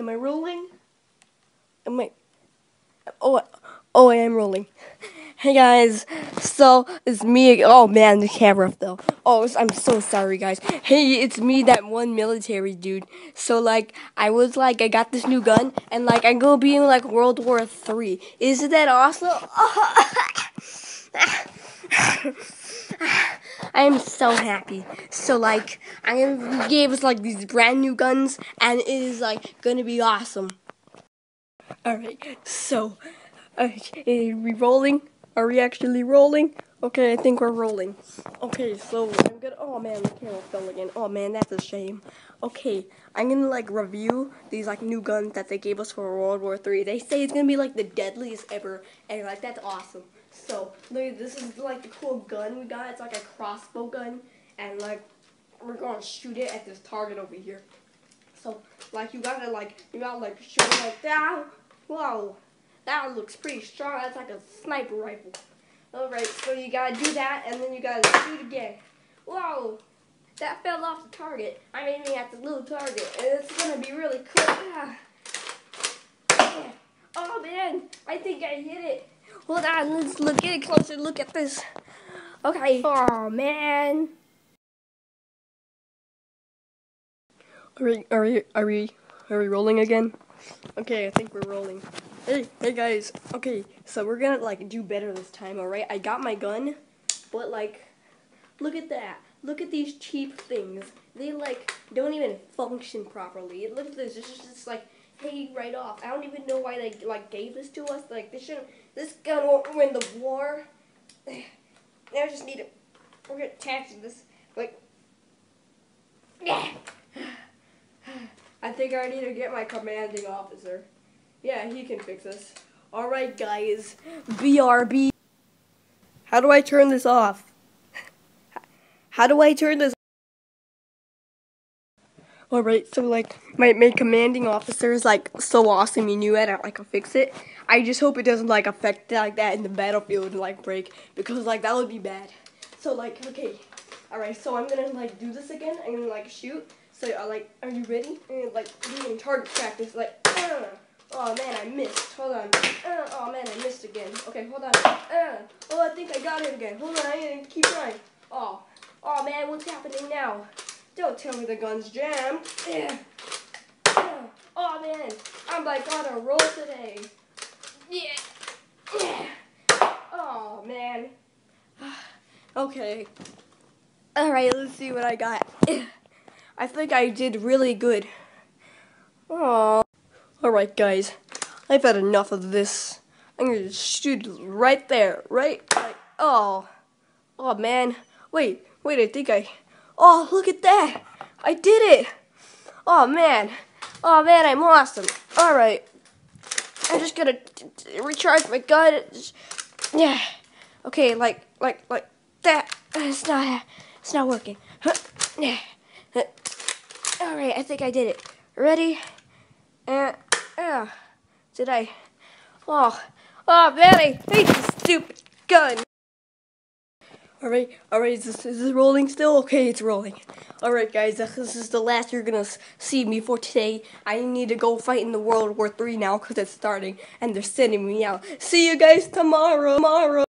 Am I rolling? Am I? Oh, oh, I am rolling. Hey guys, so it's me. Oh man, the camera fell. Oh, I'm so sorry, guys. Hey, it's me, that one military dude. So like, I was like, I got this new gun, and like, I'm gonna be in like World War Three. Isn't that awesome? I am so happy. So like, I gave us like these brand new guns, and it is like gonna be awesome. All right, so, uh, are we rolling? Are we actually rolling? Okay, I think we're rolling. Okay, so I'm gonna. Oh man, the camera fell again. Oh man, that's a shame. Okay, I'm gonna like review these like new guns that they gave us for World War Three. They say it's gonna be like the deadliest ever, and like that's awesome. So, this is like the cool gun we got. It's like a crossbow gun, and like we're gonna shoot it at this target over here. So, like you gotta like you gotta like shoot it like that. Whoa, that looks pretty strong. That's like a sniper rifle. All right, so you gotta do that, and then you gotta shoot again. Whoa, that fell off the target. I'm aiming at the little target, and it's gonna be really cool. Ah. Oh man, I think I hit it. Hold on, let's look get it closer. Look at this. Okay. Oh man. Are we are we are we are we rolling again? Okay, I think we're rolling. Hey, hey guys. Okay, so we're gonna like do better this time, alright? I got my gun, but like look at that. Look at these cheap things. They like don't even function properly. Look at this, it's just, just like paid right off. I don't even know why they like gave this to us. Like this shouldn't. This gun won't win the war. I just need to. We're gonna attach this. Like. Yeah. I think I need to get my commanding officer. Yeah, he can fix us. Alright, guys. BRB. How do I turn this off? How do I turn this Alright, so like my, my commanding officer is like so awesome he knew it I like I'll fix it. I just hope it doesn't like affect like that in the battlefield and like break because like that would be bad. So like okay. Alright, so I'm gonna like do this again. I'm gonna like shoot. So uh, like are you ready? And like doing target practice like uh, oh man I missed. Hold on. Uh, oh man I missed again. Okay, hold on. Uh, oh I think I got it again. Hold on, I need to keep trying. Oh. Oh man, what's happening now? Don't tell me the gun's jammed. Yeah. Oh man, I'm like on a roll today. Yeah. Yeah. Oh man. okay. Alright, let's see what I got. I think I did really good. Oh. Alright guys, I've had enough of this. I'm gonna shoot right there, right? Like, oh. Oh man. Wait, wait, I think I Oh, look at that. I did it. Oh, man. Oh, man, I'm awesome. All right. I'm just gonna recharge my gun. Yeah. Okay, like, like, like that. It's not, it's not working. Yeah. All right, I think I did it. Ready? And, uh, did I? Oh, oh, man, I hate this stupid gun. Alright, alright, is this, is this rolling still? Okay, it's rolling. Alright guys, this is the last you're gonna see me for today. I need to go fight in the World War III now because it's starting and they're sending me out. See you guys tomorrow, tomorrow.